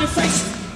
I'm fresh.